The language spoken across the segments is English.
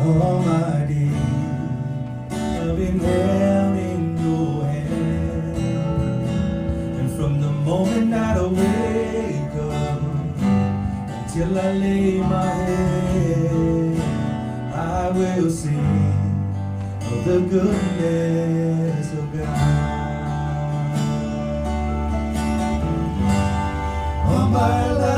all my days I've been held in your hand And from the moment I wake up Until I lay my head I will sing of the goodness of God. All my life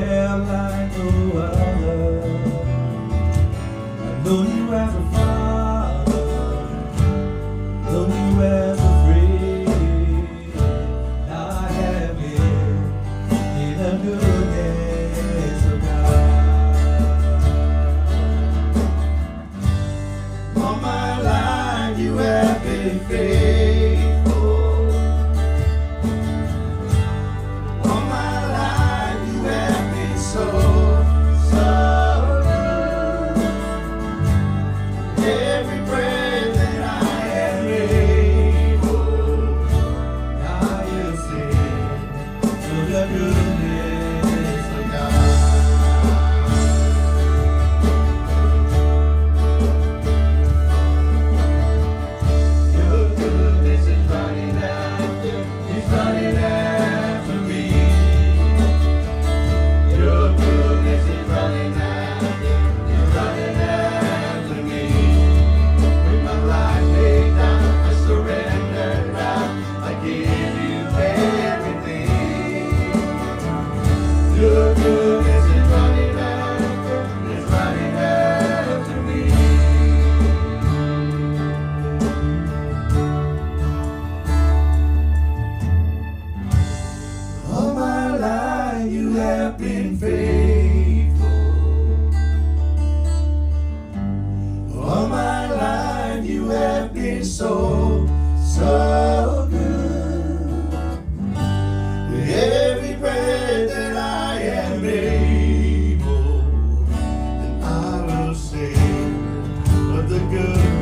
All my life you have been faithful. tastes so, so good. Every bread that I am able, and I will sing of the good.